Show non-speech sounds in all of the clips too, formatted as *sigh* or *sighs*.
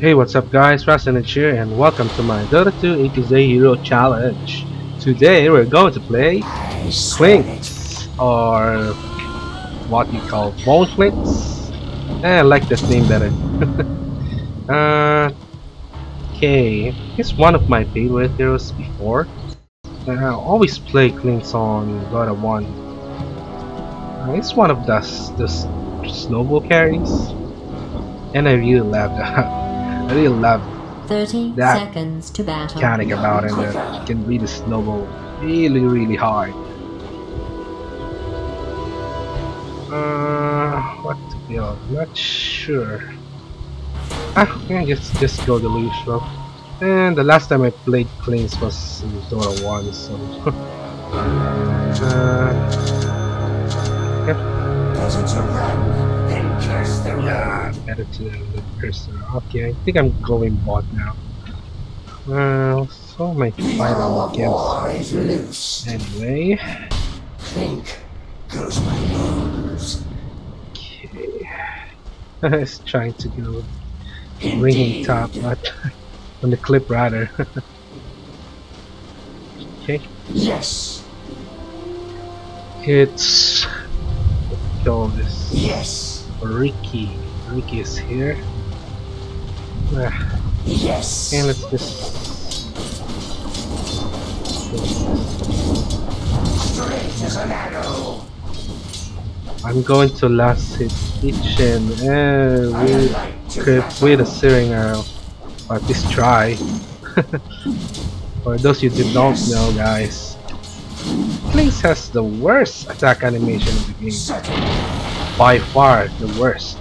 Hey what's up guys, Rasenage here and welcome to my Dota 2 A Hero Challenge. Today we're going to play Clinks or what you call Bone Flinks. Eh, I like this name better. *laughs* uh, okay, he's one of my favorite heroes before. Uh, I always play Clinks on Dota 1. Uh, he's one of the, the snowball carries and I really love that. *laughs* I really love 30 that seconds to battle. mechanic about him that can really snowball really really hard. Uh, what to build? Not sure. Ah, yeah, just just go the Lucio. And the last time I played Clinks was in Dota 1, so. *laughs* uh, yeah, better to the person. Okay, I think I'm going bot now. Well, so my final loose. anyway. Think goes my bones. Okay. *laughs* it's trying to go ringing top, but *laughs* on the clip rather. *laughs* okay, Yes, it's let's go this yes, Riki. Riki is here. Yes. Okay, let's just Straight as an arrow. I'm going to last hit kitchen eh, and I with like to crip battle. with a searing arrow. Or at least try. *laughs* For those you did not know guys. Clinks has the worst attack animation in the game. By far the worst.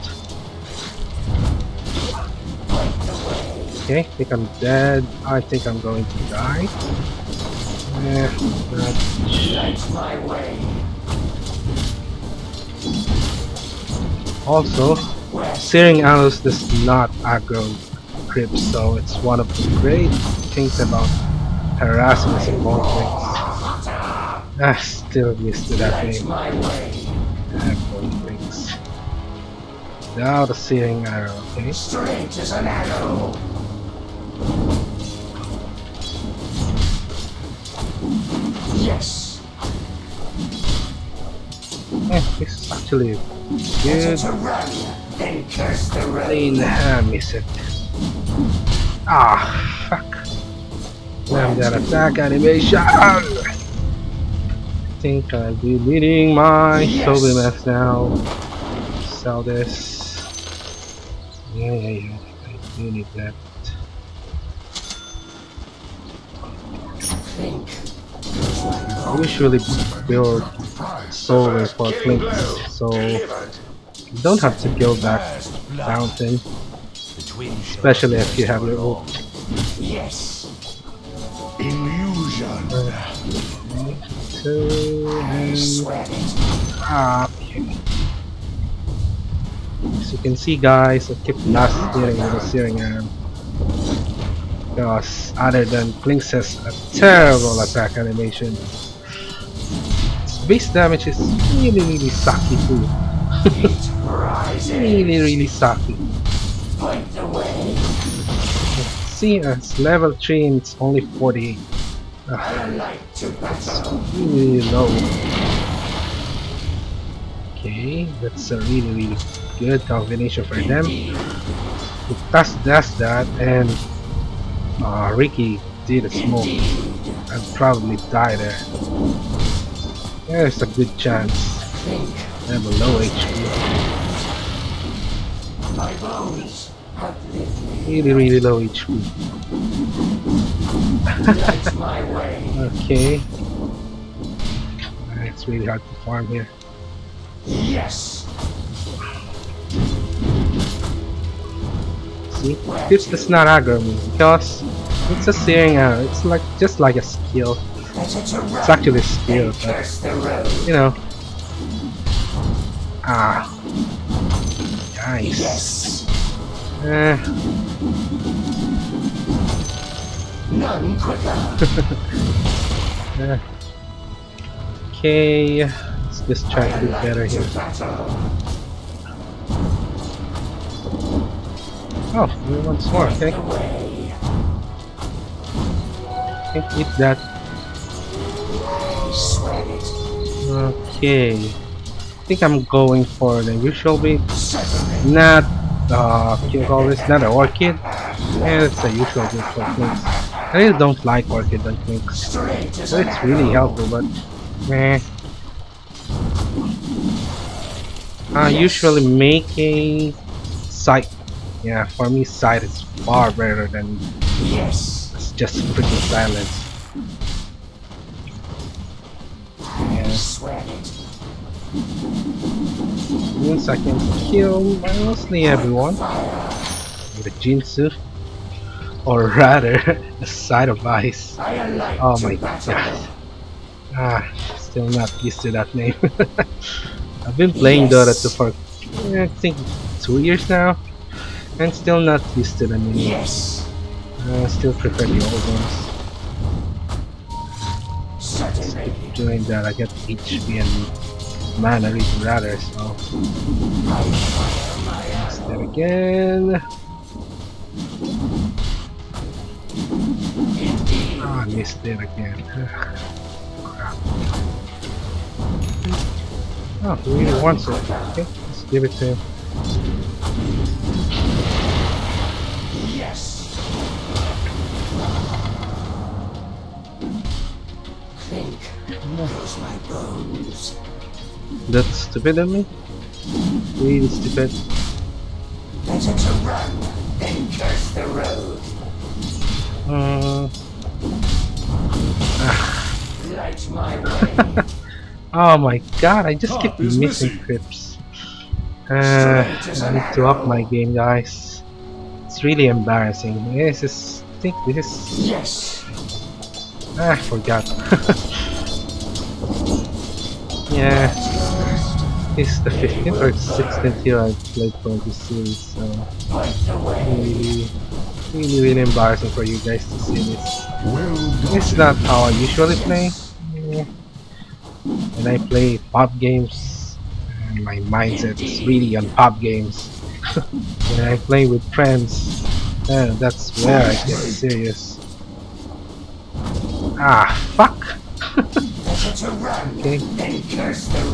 Okay, I think I'm dead. I think I'm going to die. Eh, Light my way. Also, Searing arrows does not aggro creeps, so it's one of the great things about us in bone things. Ah, still used to that thing. Now the searing arrow, okay? Straight as an arrow. Yes. Eh, this is actually good. run than curse the road. Clean ah, miss it. Ah, fuck. Damn that attack animation! I think I'll be leading my Yes. Toby mess now. Sell this. Yeah, yeah, yeah. I do need that. I usually build Solar for Clinks, so you don't have to go back fountain, especially if you have your ult. Yes. Illusion. Two, I and. Ah, okay. As you can see guys, I keep last steering a steering arm. Because other than Clinks has a terrible attack animation. Its base damage is really really sucky too. *laughs* Really really sucky. The way. See it's level 3 and it's only 48. I like to. Really low. Okay, that's a really really good combination for them. Tusk does that and uh, Riki did a smoke, I'd probably die there. There's a good chance. I have a low HP. Really, really low HP. Light *laughs* my way. Okay. It's really hard to farm here. Yes. This does not aggro me because it's a searing arrow. It's like just like a skill. It's actually a skill, but you know. Ah. Nice. Yes. Eh, None *laughs* quicker. eh. Okay. Let's just try to do better here. Oh, once more, okay. Can't eat that. I. Okay. I think I'm going for the usual. Certainly. Not, uh, you call this? Not an orchid. Yeah, it's the usual beat for. I really don't like orchid. Straight So it's really helpful, but meh. Uh, usually making scythe. Yeah, for me, scythe is far better than Yes. it's just freaking silence. It. Means I can kill mostly everyone with a Guinsoo, or rather, *laughs* a Scythe of Vyse. Oh my god. Ah, still not used to that name. *laughs* I've been playing Dota 2 for I think two years now, and still not used to the name. Yes. I still prefer the old ones. Certainly. Doing that, I get HP and mana really rather, so I fire my arrow. then again. Indeed. Ah, I missed it again. *sighs* Crap. Oh, he really wants it. Okay, let's give it to him. Those my bones. That's stupid of me. Really stupid. Better to run than curse the road. Uh, Light my *laughs* way. oh my god, I just keep missing trips. Uh, I need to up my game, guys. It's really embarrassing. This is. I think this is. yes. Ah, I forgot. *laughs* yeah, is the 15th or 16th year I've played for this series, so really, really, really embarrassing for you guys to see this. It's not how I usually play. When I play pop games, and my mindset is really on pop games. *laughs* when I play with friends, uh, that's where I get serious. Ah, fuck! *laughs* Okay.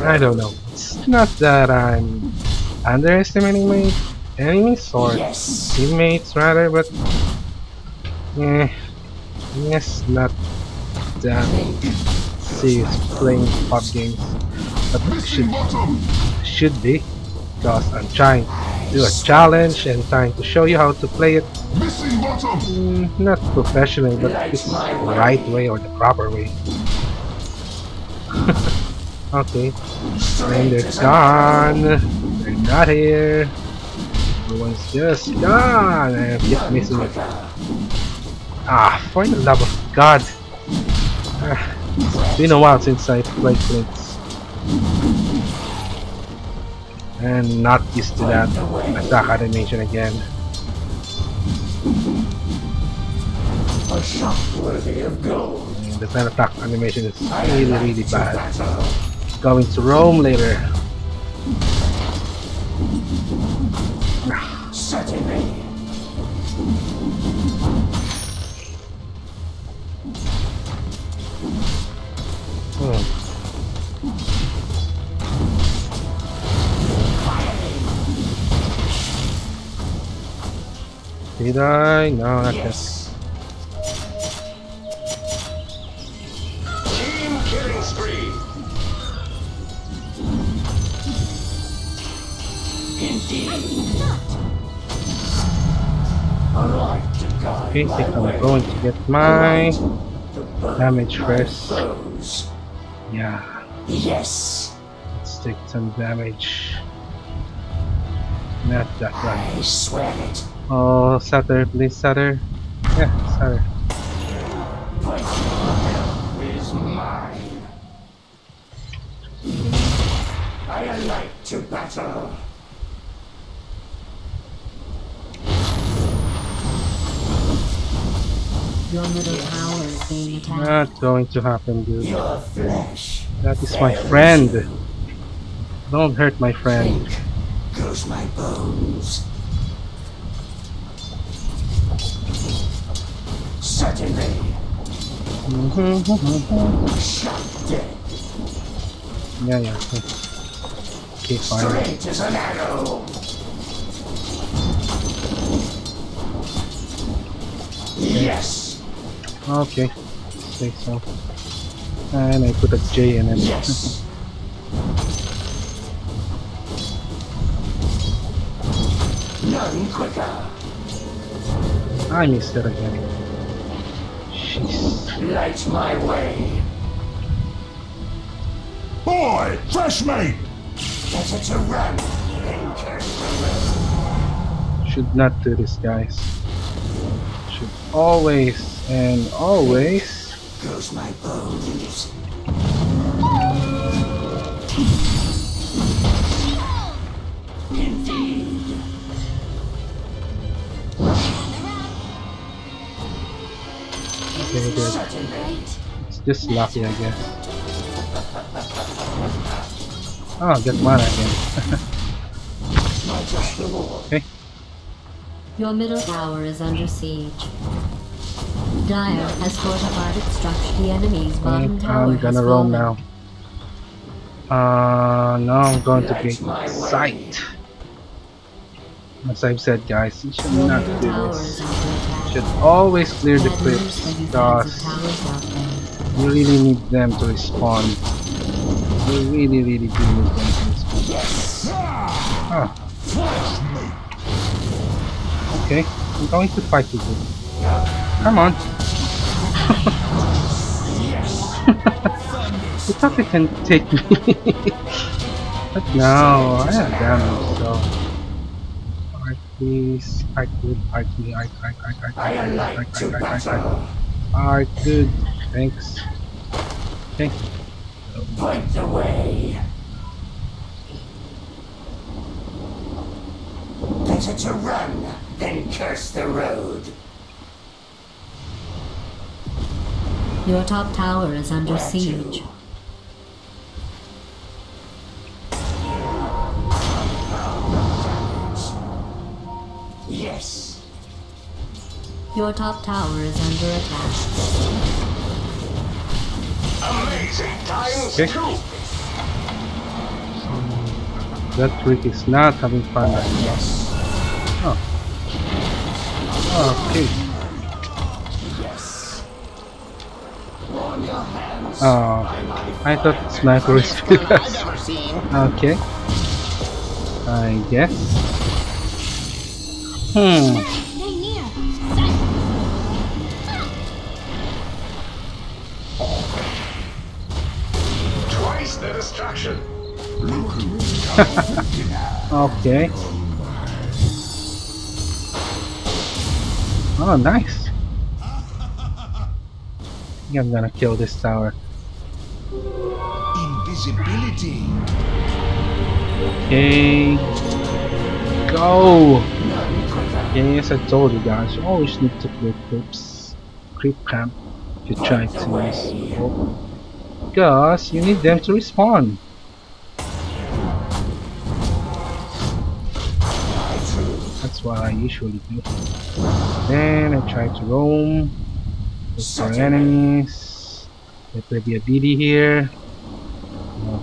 I don't know. It's not that I'm underestimating my enemies or Yes. teammates rather, but eh, yes, not that serious playing pop games, but should should be because I'm trying to do a challenge and trying to show you how to play it mm, not professionally but it's the right way or the proper way. Okay, and they're as an arrow. gone. They're not here. Everyone's just gone. I keep missing it. Ah, for the love of God. Ah, it's been a while since I played Flinks. And not used to that attack animation again. A shot worthy of gold. The attack animation is really, really bad. Going to roam later. Certainly. Hmm. Did I? No, not. Yes. Team Okay, I think I'm going to get my light to burn damage first. Yeah, Yes. let's take some damage. Not that one. I swear it. Oh, Sutter, please, Sutter. Yeah, Sutter. But honor is mine. I alight to battle. Your middle tower is being attacked. Not going to happen, dude. That is my friend. Don't hurt my friend. Clink goes my bones. Certainly. Mhm. Shot dead. yeah, yeah. Okay, fine. Straight as an arrow. Yes. Oh, okay, say so. And I put a J in it. Yes. None quicker. I missed it again. Jeez. Light my way. Boy, fresh meat! Better to run than curse the road. Should not do this, guys. Should always and always. Goes my bones. Indeed. Okay, good. It's just lucky, I guess. Oh, get one again. My just. Your middle tower is under siege. Dire has fortified its structure. The enemy's bottom tower I'm gonna roam now. Uh, now I'm going to be get scythe. As I've said, guys, you should Your not do this. is under attack. Should always clear the Bad clips for you because towers out there. you really need them to respawn. You really, really do need them to respawn. Yes. Ah, okay. I'm going to fight with you. Come on. you thought you can take me. but no, I have damage, so. Alright, please. Alright, good. Alright, good. Alright, alright, alright, alright, I alright, like alright, to alright, alright, alright. battle. Alright, good. Thanks. Okay. Point the way. Better to run than curse the road. Your top tower is under Where to? siege. Yes. Your top tower is under attack. Amazing times Okay. two. That trick is not having fun. Yes. Oh. oh okay. Oh, I thought sniper was with us. Okay. I guess. Hmm. Twice the destruction. *laughs* Okay. Oh, nice. I think I'm gonna kill this tower. Invisibility! Okay. Go! Yes, I told you guys, you always need to play clips, creep camp if you try to use hope. Because you need them to respawn. That's what I usually do. Then I try to roam, look for enemies. Let there be a BD here.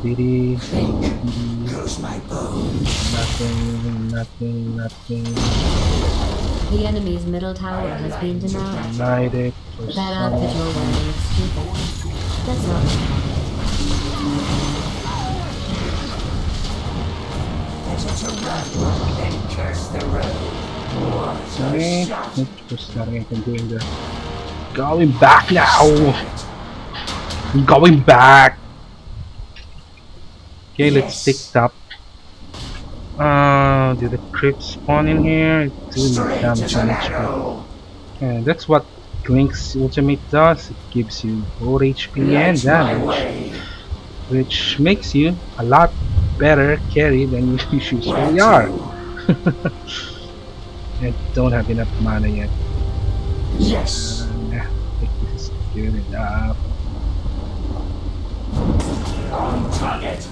No BD, Think goes my bones. nothing, nothing, nothing. The enemy's middle tower has been denied. Denied it for That outfit some you're wearing looks stupid. That's not Better to run than curse the road. What a Okay, shot. there's nothing I can do there. Going back now! I'm going back! Okay, let's pick up. Uh, did the crypt spawn in here? It didn't Straight damage much, but and that's what Link's ultimate does. It gives you more HP and damage, which makes you a lot better carry than *laughs* you usually are. *laughs* I don't have enough mana yet. Yes. Yeah, I think this is good enough. On target.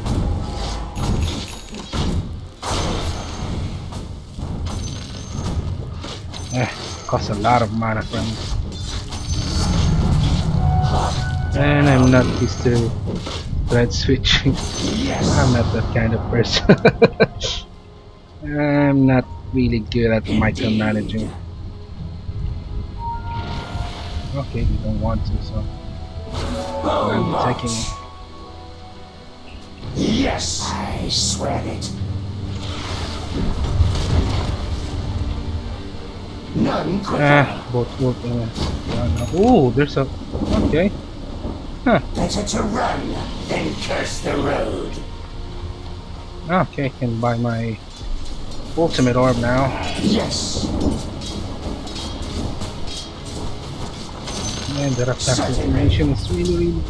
Eh, costs a lot of mana from And I'm not used to thread switching. Yes. I'm not that kind of person. *laughs* I'm not really good at micromanaging. Okay, you don't want to, so I'm taking it. Yes, I swear it. Ah, both work. Uh, oh, there's a. Okay. Better to run than curse the road. Okay, I can buy my ultimate orb now. Yes, And that attack information is really, really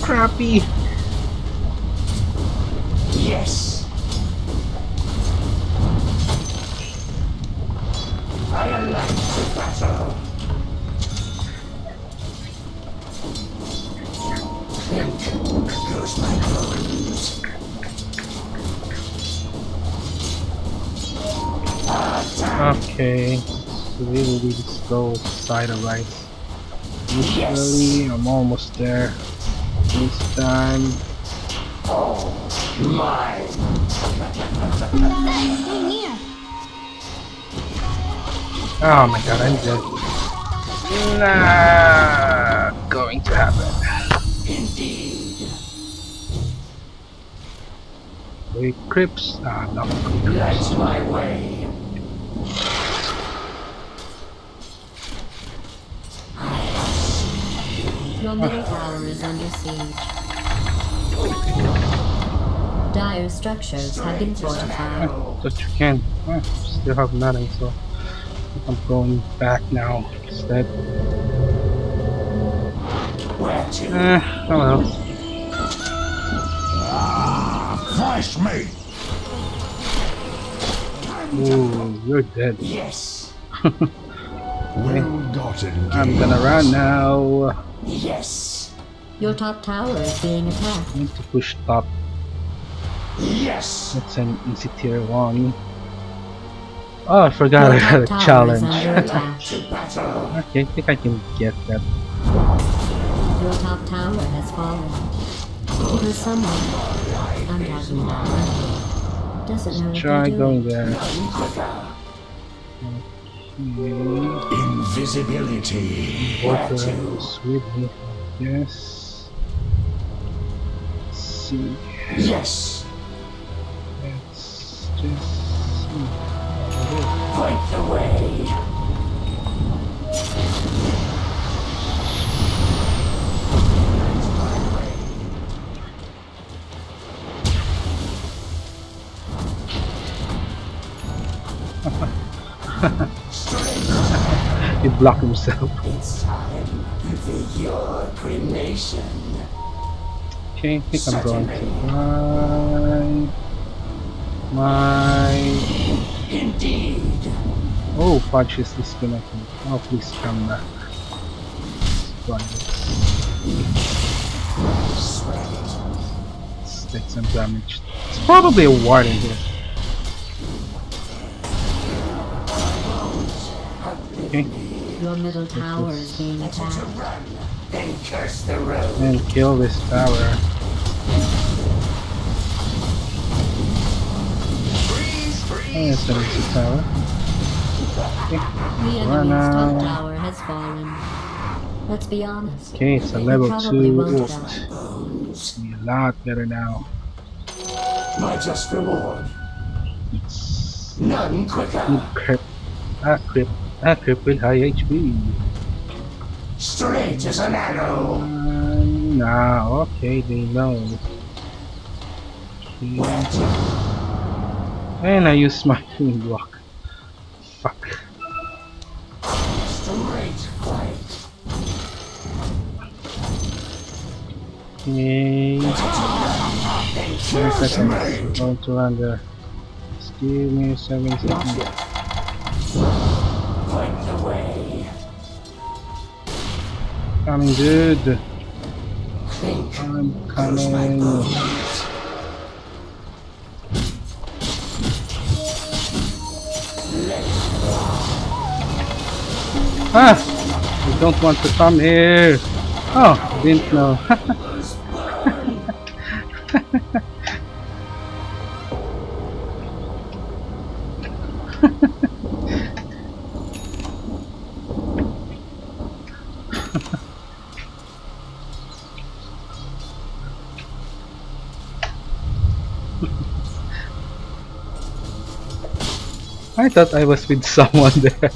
crappy. yes. I like to battle. Think goes my bones. Okay, so really, really slow Scythe of Vyse. Usually, I'm almost there. This time, oh, Mine. Oh my god, I'm dead. Not going to happen. Indeed. Wait, Crips? Ah, no. Light my way. Your middle tower is under siege. Dire structures have been fortified. But you can. Ah, still have nothing, so I'm going back now instead. Where to? Eh, oh well. Fresh meat. Ooh, you're dead. Yes. *laughs* Well gotten. I'm gonna run now. Yes. Your top tower is being attacked. I Need to push top. Yes. That's an easy tier one. Oh, I forgot I had a top tower is challenge. I like *laughs* attack. to battle. Okay, I think I can get that. Your top tower has fallen. Because someone, I'm talking about Monday, doesn't know what Try going there. Okay. Invisibility. Where to? Workers with me. Yes. Let's see. Yes. Let's just see. Point the way. He blocked himself. It's time for your cremation. Okay, I think I'm going to my my. Oh fudge is disconnected. Oh please come back. Fudge. Swear it. Let's take some damage. It's probably a ward in here. Okay, Your middle tower is being attacked. then curse the road. and kill this tower. Oh, it's an easy tower. The enemy's top tower has fallen. Let's be honest. Okay, it's a it level probably 2 won't ult. die. Bones. A lot better now. My just reward. It's None quicker. good creep. Ah, creep. Ah, creep with high HP. Straight as an arrow. Um, nah, okay, they know. Okay. And I use my twin *laughs* block. Fuck. Okay. Seven seconds. Going to run there. Just give me seven seconds. Point the way. Coming, dude. Think I'm coming. Ah! You don't want to come here. Oh, didn't know. *laughs* I thought I was with someone there. *laughs*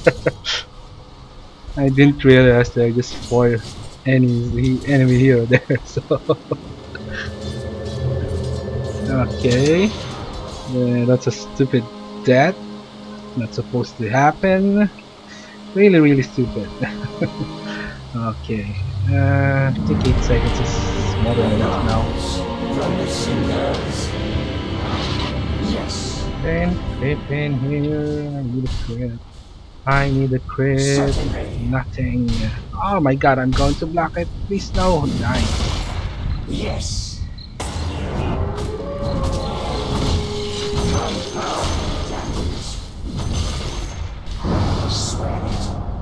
I didn't realize there are just four any enemy hero there. So okay, yeah, that's a stupid death. Not supposed to happen. Really, really stupid. *laughs* okay, uh, I think eight seconds is more than enough now. Yes. Then flip in here. I need a crit. I need a crit. Nothing. Oh my god, I'm going to block it. Please no. Nice. Yes.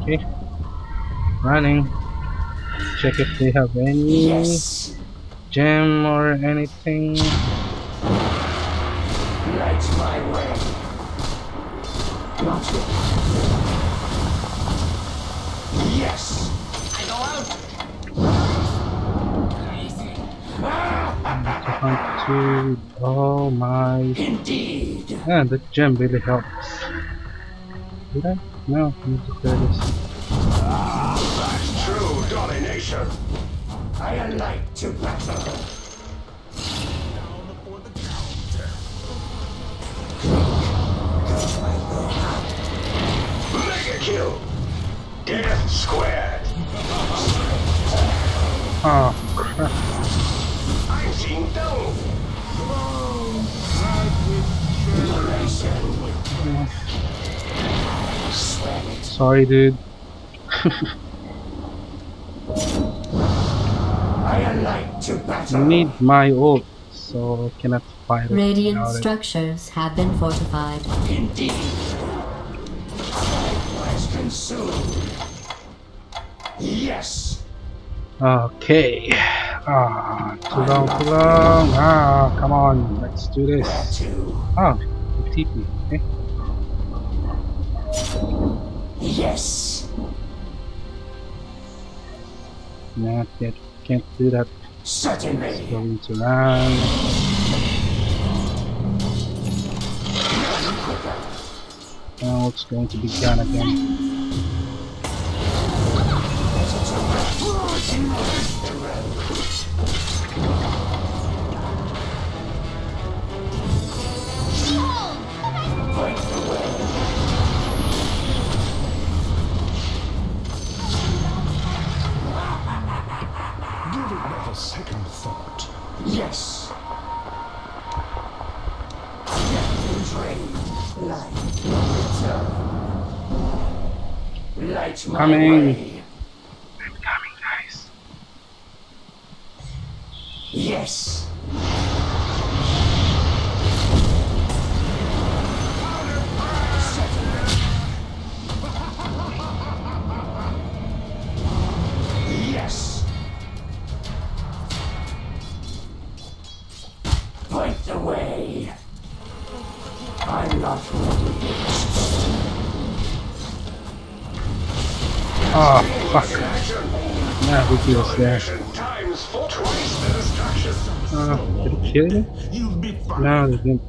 Okay. Running. Check if they have any Yes. gem or anything. Light my way. Yet. Yes. I go out. Hunt ah! to. Oh my. Indeed. Yeah, the gem really helps. Did I? No, need to clear this. That's true domination. I like to battle. Mega kill. Death squared. Oh crap. I'm seeing down. Sorry, dude. I alight to battle. I need my ult, so I cannot fight it Radiant it. structures have been fortified. Indeed. Likewise consumed. Yes. Okay. Ah, too long, too long. Ah, come on, let's do Where this. to? Oh, the TP. Okay. Yes. Not. Can't do that. Certainly. Going to run. Now it's going to be gone again. Second thought. Yes. Light. Light Coming. Uh, did it kill you? No, they *laughs* didn't.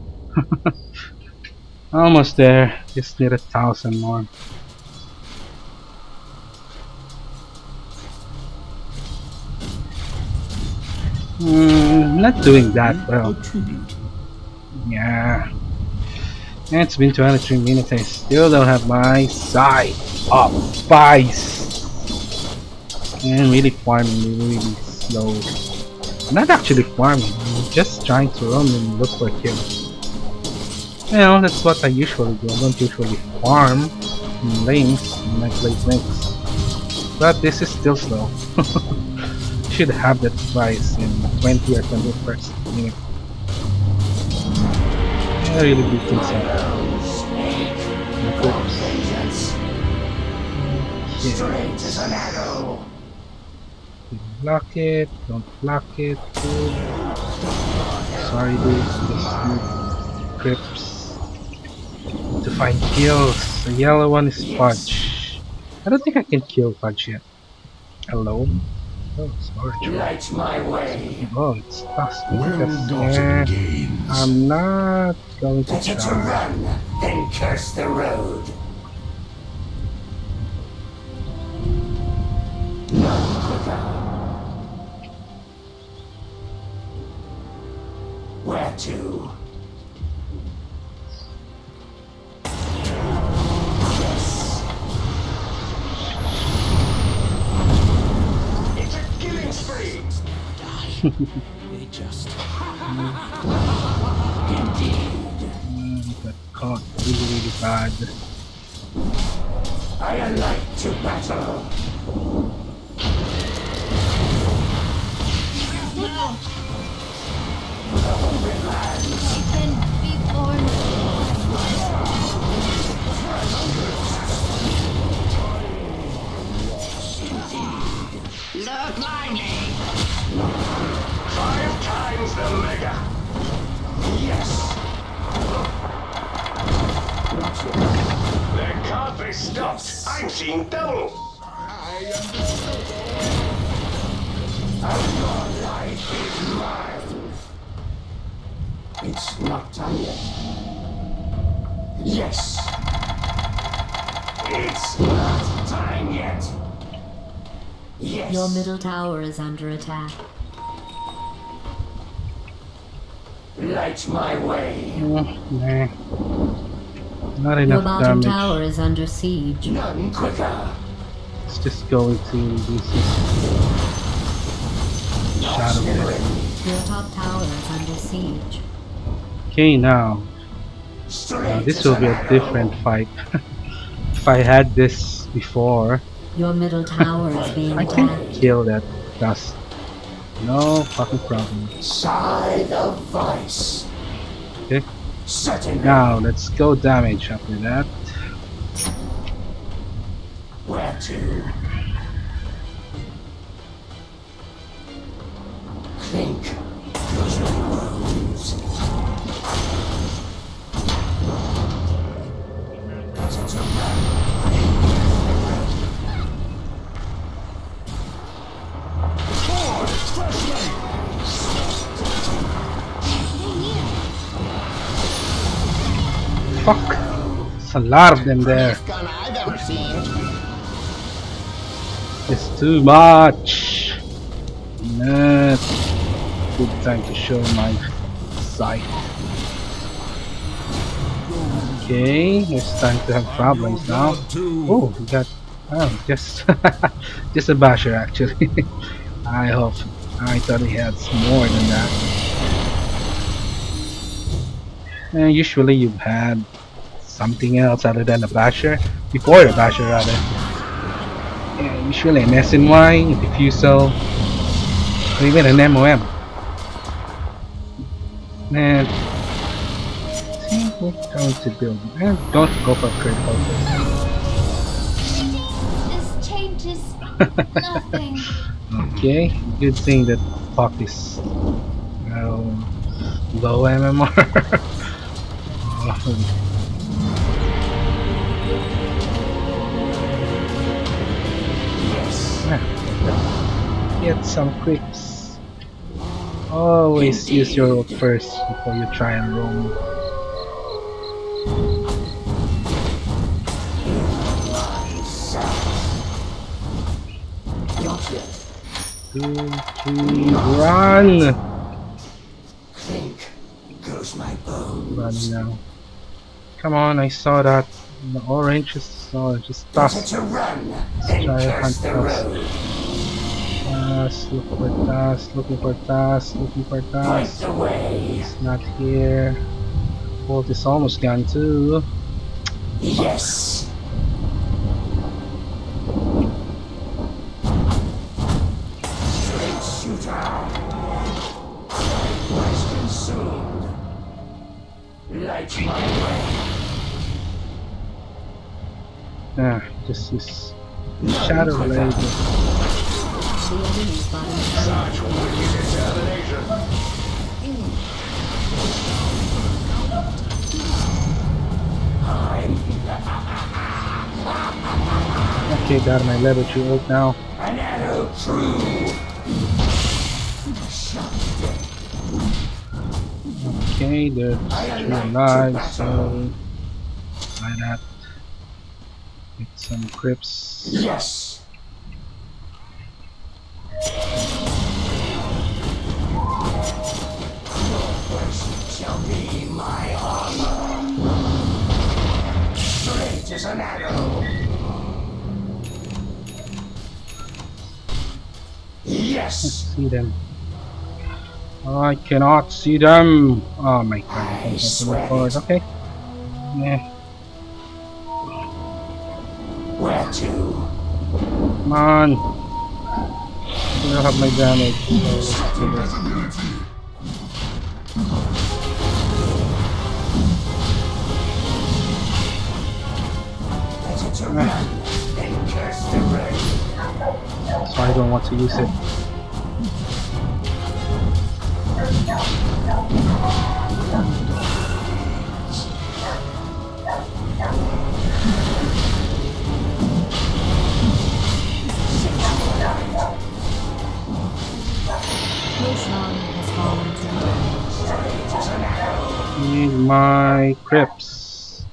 Almost there. Just need a thousand more. Hmm, not doing that well. Yeah. It's been 23 minutes. I still don't have my Scythe of Vyse. And really farming really, really slow. Not actually farming, I'm just trying to run and look for kills. You know, that's what I usually do. I don't usually farm in lanes when I play links. But this is still slow. *laughs* Should have that price in 20 or 21st minute. I really do think so. Straight as an arrow. Block it. Don't block it. Good. Sorry, dude. Just need grips. To find kills. The yellow one is Fudge. I don't think I can kill Fudge yet. Alone? Oh, it's orange. Light my way. Oh, it's fast. Well Because, gotten eh. I'm not going to Better to try. run than curse the road. Where to? Yes. *laughs* It's a killing spree. They just Indeed. Mm, caught really bad. I like to battle. Look lively. Five times the mega. Yes. They can't be stopped. I'm seeing double. Your life is mine. It's not time yet. Yes. It's not time yet. Yes. Your middle tower is under attack. Light my way. Mm, nah. Not Your enough bottom damage. tower is under siege. None quicker. Let's just go into this shadow pit. Your top tower is under siege. Okay, now Straight uh, this will be a different fight. *laughs* if I had this before, Your middle tower is being I can attacked. kill that dust. No fucking problem. Scythe of Vyse. Okay. Certainly. Now let's go damage after that. Where to? Fuck! It's a lot of them there. It's too much. Not good time to show my scythe. Okay, it's time to have problems now. Oh, we got oh just *laughs* just a basher actually. *laughs* I hope I thought he had more than that. And usually you've had something else other than a basher before the basher rather. Yeah, usually an SNY, a diffusal, or even an MOM. And see what going to build. And don't go for critical. This changes nothing. Okay, good thing that Puck is um, low MMR. *laughs* Oh, Yes. Get some quips. Always use your ult first before you try and roam. Two, three, run! Clink goes my bones. Running now. Come on, I saw that. The orange is oh, just to run Let's try curse hunt the dust. look for dust, looking for dust, looking for dust. It's not here. Bolt is almost gone too. Yes. This shadow enemy's bottom determination. Okay, got my level 2 ult now. Okay, there's two lives, so why not get some creeps. Yes. Yours shall be my armor. Straight as an arrow. Let's see them. I cannot see them. Oh my god, I swear. Okay. Yeah, Come on. I don't have my damage. so- so I don't want to use it. Need my creeps.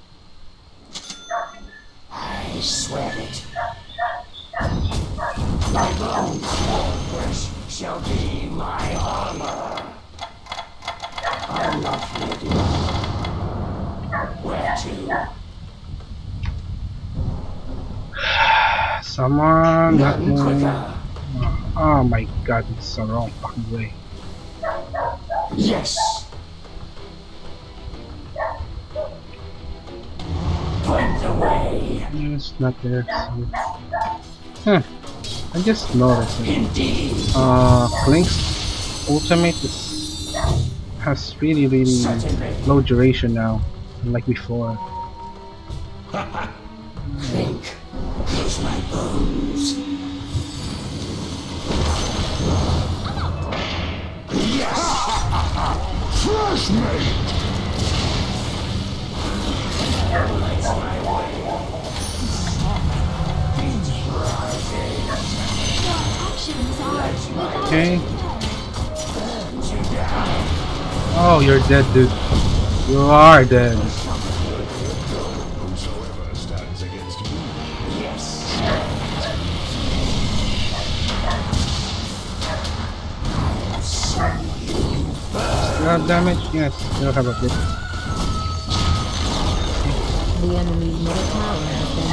I swear it. My bones, flesh shall be my armor. I'm not ready. Where to? *sighs* Someone Run me. quicker. Oh my god, it's the wrong fucking way. Yes. It's not there. So. Huh. I just noticed it. Uh, Clinkz's ultimate is, has really, really low duration now, unlike before. Think. Close my bones. Yes! *laughs* Crush me! Okay. Oh, you're dead, dude. You are dead. You have damage? Yes, you have a. The enemy's middle tower has been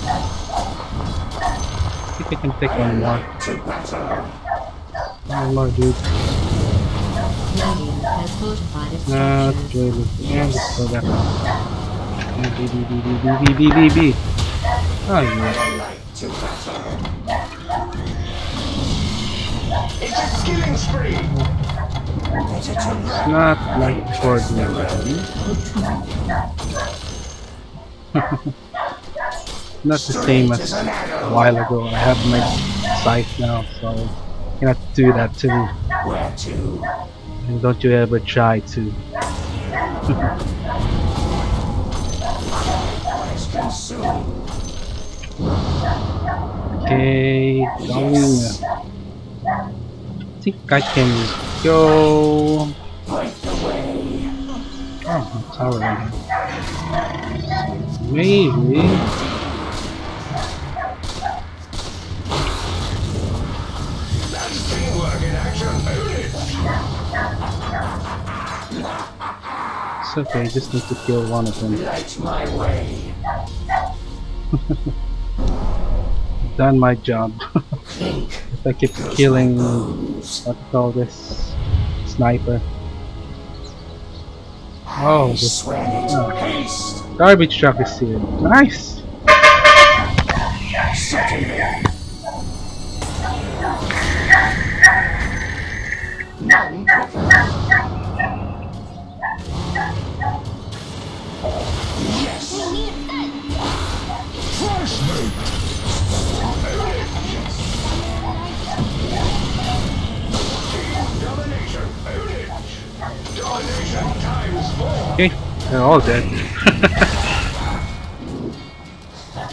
destroyed. I can take one more. One more, dude. Its Not really. Yeah, just go back. B, B, B, B, B, B, B, B. Oh, yeah. It's a killing spree. Better. Not like before, dude. *laughs* Not the same as a while ago. I have my sight now, so cannot do that to me. Where to? And don't you ever try to. *laughs* Okay, going. I think I can go. Oh, I'm tower. Maybe. It's okay, just need to kill one of them. My *laughs* way. Done my job. If *laughs* I keep killing what do you call this sniper. Oh, the swear oh. garbage truck is here. Nice. They're all dead.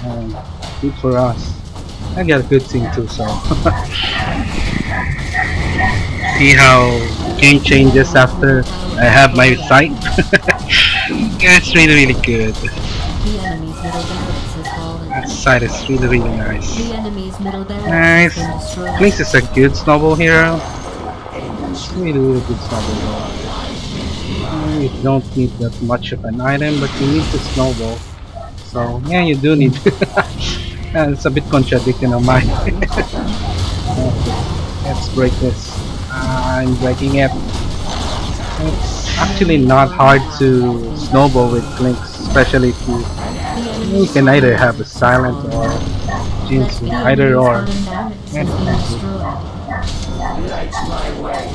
um, good for us. I got a good team too, so. *laughs* See how game changes after I have my sight? That's *laughs* really really good. The enemy's middle barracks has fallen. That sight is really really nice. The enemy's middle barracks Nice. has been destroyed. Is a good snowball hero. Really, really good snowball hero. You don't need that much of an item, but you need the snowball. So, yeah, you do need. Uh, *laughs* it's a bit contradicting on mine. Okay, *laughs* Let's break this. I'm breaking it. It's actually not hard to snowball with Clinkz, especially if you, you can either have a silent or Jinx, The either enemy's or. bottom barracks has been destroyed. Light my way.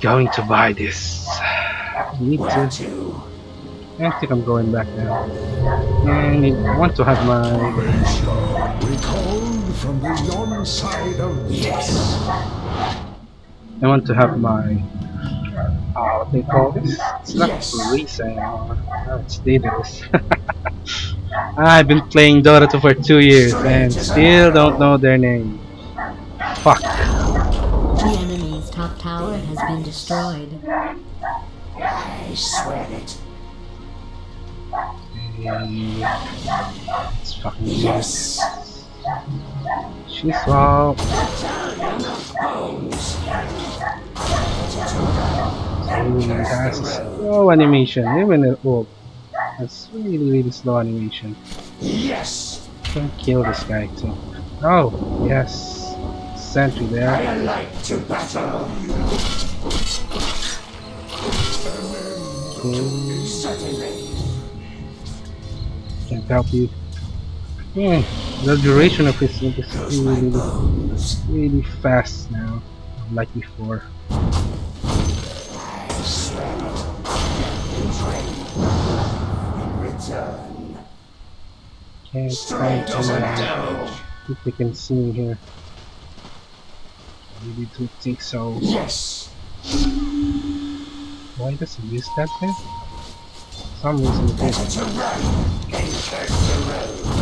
Going to buy this. Need Where to. to? I think I'm going back now. And I want to have my. Recalled from the yon side of Yes. I want to have my. Uh, what they call this? It's not Yes. resale. No, it's Daedalus. *laughs* I've been playing Dota 2 for two years and still don't know their name. Fuck. The enemy's top tower has been destroyed. I swear it. It's fucking Yes. She's swap. Ooh, that's slow animation, even at ult. Oh, that's really, really slow animation. Yes. Don't kill this guy too. Oh, yes. Sentry I there. alight to battle. Okay, Certainly. Can't help you. Hmm, the duration of his ult is really, really, fast now, unlike before. I swear it. Betray. In return. Can't Straight find as an anyone. If they can see here. Really do think so. Yes. Why does he use that thing? Some reason it Better is. to run than curse the road.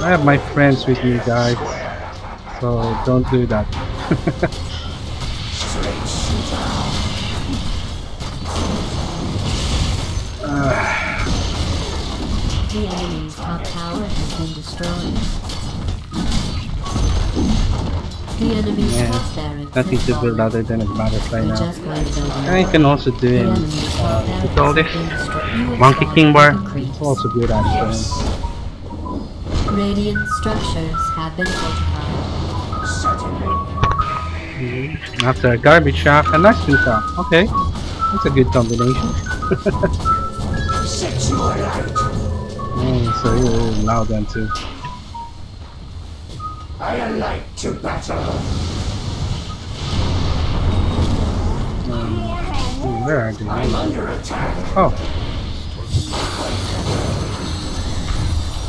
I have my friends with me guys. So don't do that. *laughs* The enemy's top tower has been destroyed. The enemy's Yeah, top barracks Nothing has to build fallen. other than a butterfly We're now. just going to build And another. you can also do The in enemy's top uh, what barracks *laughs* you call has this? been destroyed. You have Monkey King bar. to the creeps. It's also good actually. Radiant structures have been fortified. After a garbage shock, a nice twin shock. Okay. That's a good combination. *laughs* Set you alight. So you allow them to. I like to battle. Mm, where are they? I'm under attack. Oh.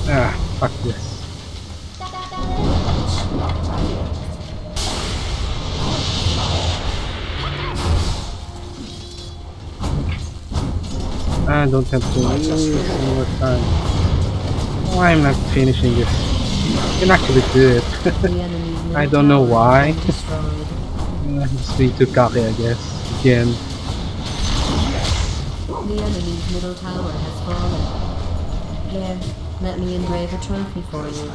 Ah, fuck this. I don't have to waste more time. Why I'm not finishing this? I can actually do it. The enemy's middle I don't know why. has been. I'm just being too cocky, I guess. Again. The enemy's middle tower has fallen. Here, let me engrave a trophy for you.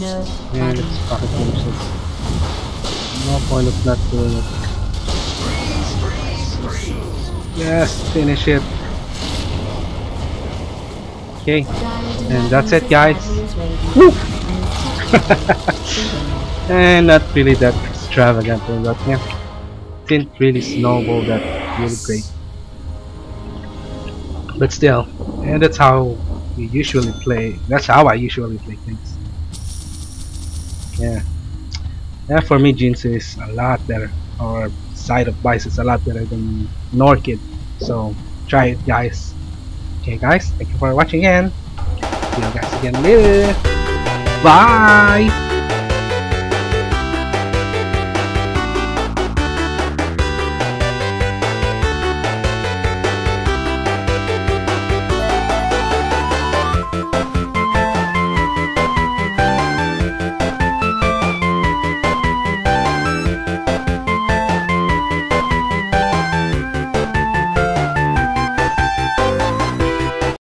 No, Yeah, it's fucking. No point of not doing it. Yes, finish it. Okay, And that's it, guys. *laughs* And not really that extravagant, but yeah, didn't really snowball that really great. But still, and that's how we usually play. That's how I usually play things. Yeah, yeah. For me, Jinx is a lot better, or Scythe of Vyse is a lot better than Orchid. So try it guys okay guys thank you for watching again see you guys again later bye